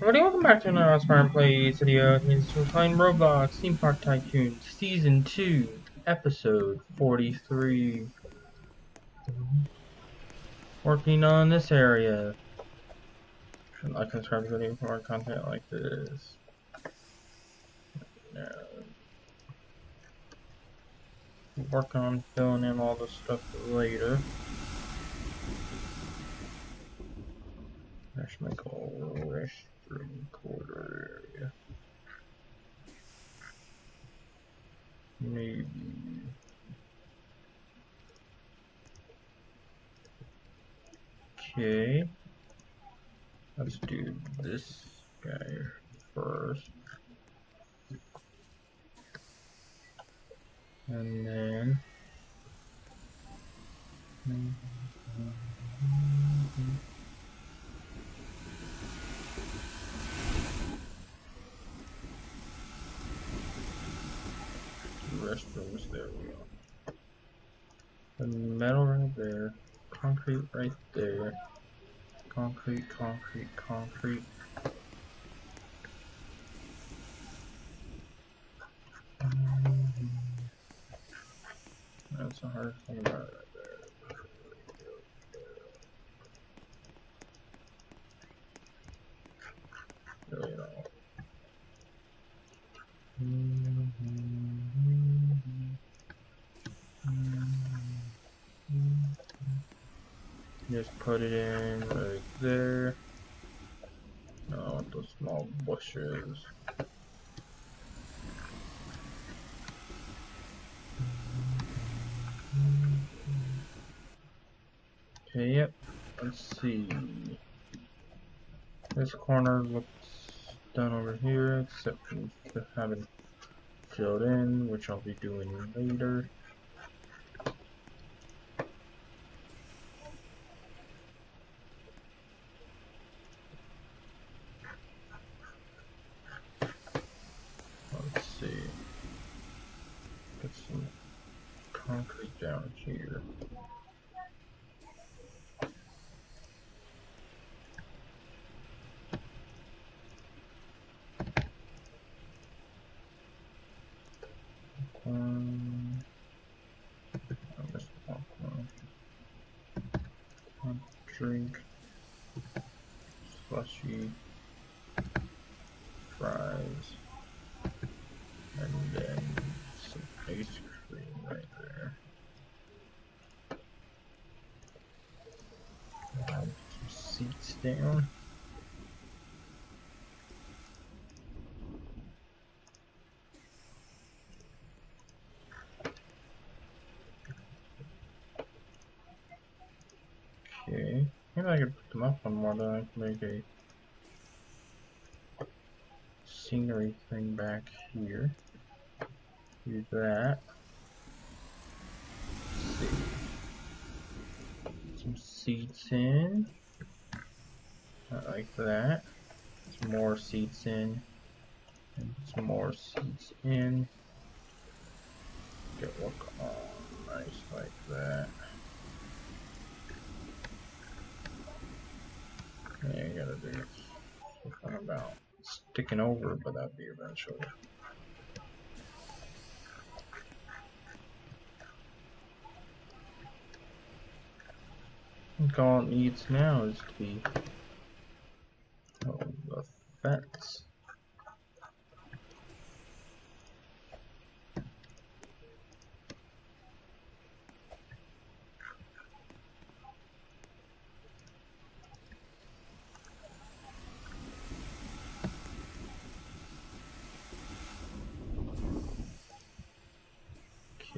Everybody, welcome back to another Aspire Plays video. This we're playing Roblox Theme Park Tycoon Season 2, Episode 43. Working on this area. Like and subscribe to video for more content like this. Work on filling in all the stuff later. There's my goal restroom corner area. Maybe. Okay. Let's do this guy first. And then. restrooms. There we go. The metal right there. Right there. Concrete, concrete, concrete. That's a hard thing about it Just put it in right there. No, those small bushes. Okay, yep. Let's see. This corner looks done over here, except for having filled in, which I'll be doing later. Let's see. Put some concrete down here. Um, I missed popcorn. One drink. Slushy. Fries. And then some ice cream right there. Um, some seats down. Okay, maybe I could put them up on more than I can make a scenery thing back here. Do that. Some seats in. Not like that. Some more seats in. And some more seats in. Get look on nice like that. Yeah, you gotta do something about sticking over, but that'd be eventually. All it needs now is to be oh, the fence.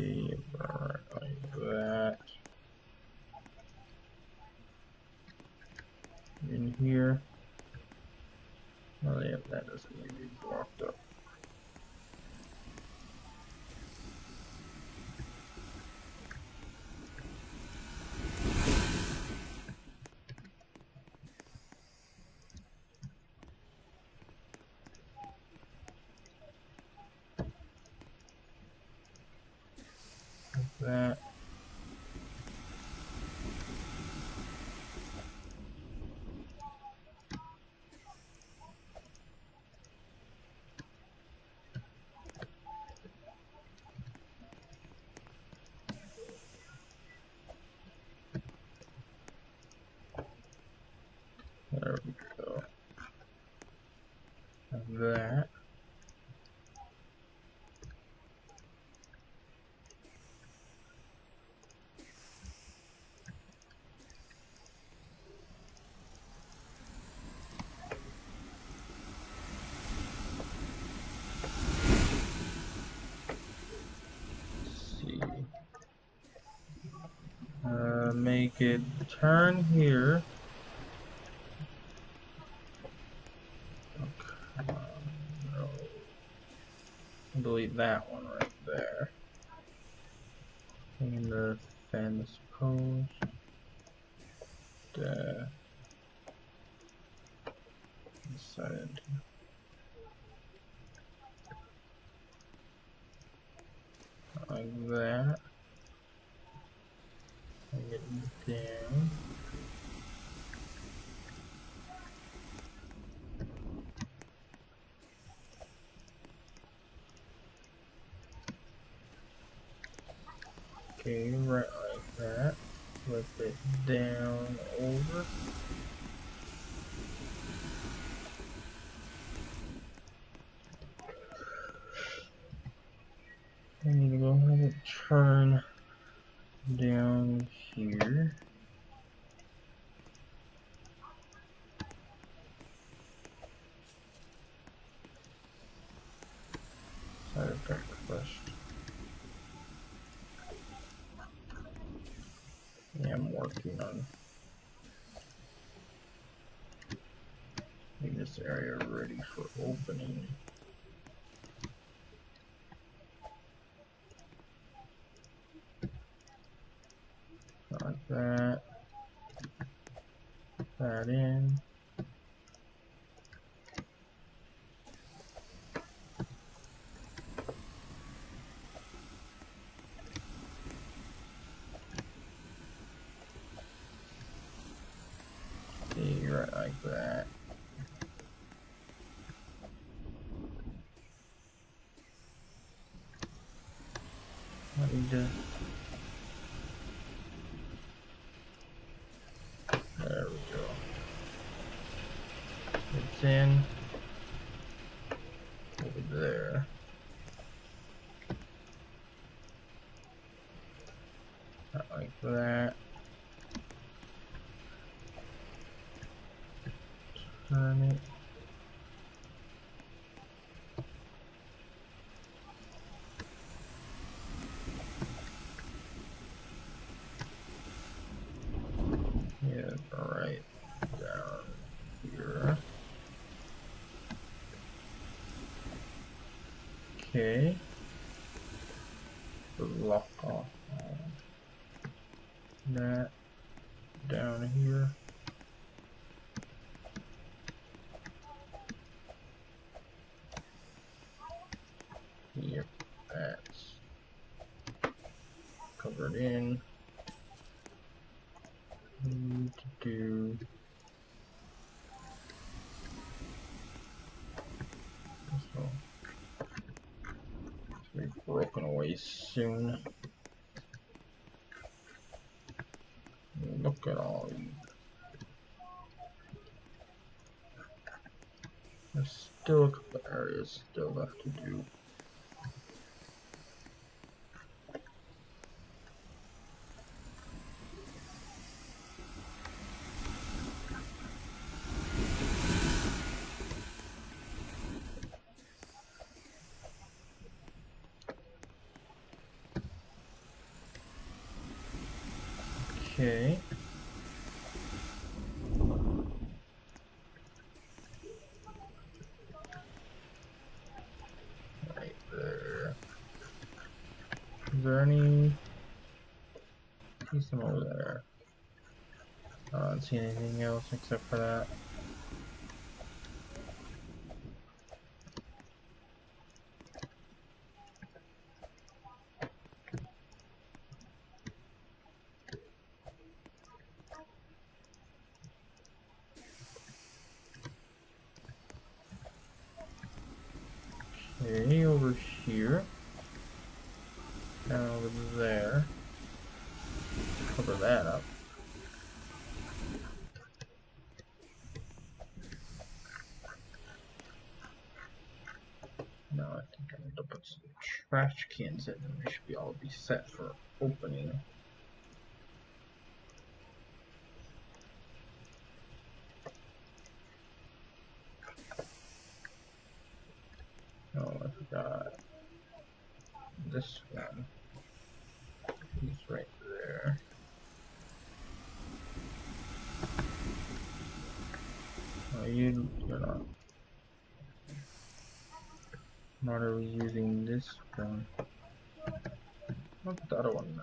Right like that. In here. Oh yeah, that doesn't need to be blocked up. Like that. that. see. Make it turn here. Delete that one right there. And the fence post. Uh, decided. Like that. Okay, right like that. It down over. I need to go ahead and turn down here. Side I'm working on getting this area ready for opening. Like that. Put that in. Right like that. I need to There we go. It's in over there. Not like that. Yeah, right down here. Okay. Lock off that down here. Yep, that's covered in. Need to do. It's be broken away soon. Look at all you. There's still a couple areas still left to do. Okay. Right there. Is there any? See some over there. I don't see anything else except for that. trash cans in. They should be all be set for opening. We using this from? Not the other one.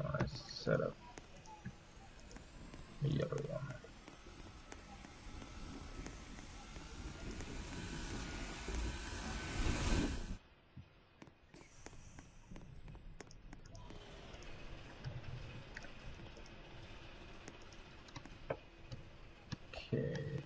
I set up the other one. Okay.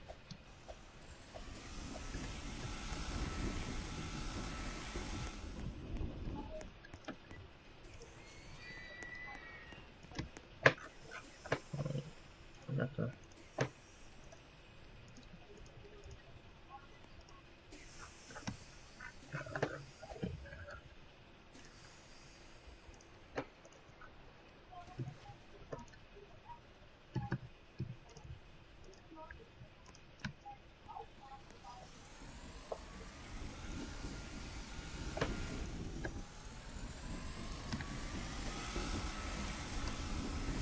Alright, I got the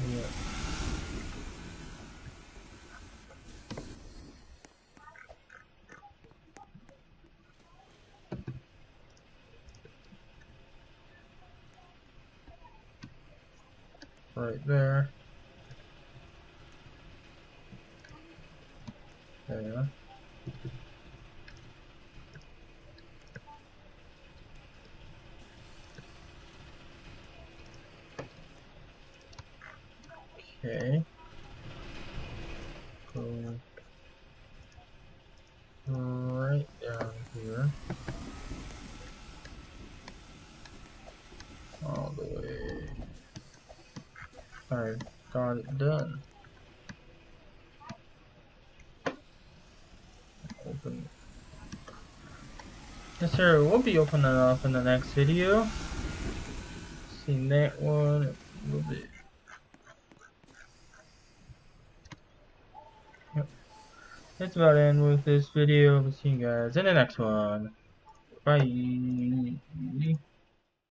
yeah. Right there. There. Okay. Go right down here. All the way. I got it done. Open. Yes, sir. We'll be opening up in the next video. See that one a little bit. Yep. That's about it with this video. We'll see you guys in the next one. Bye.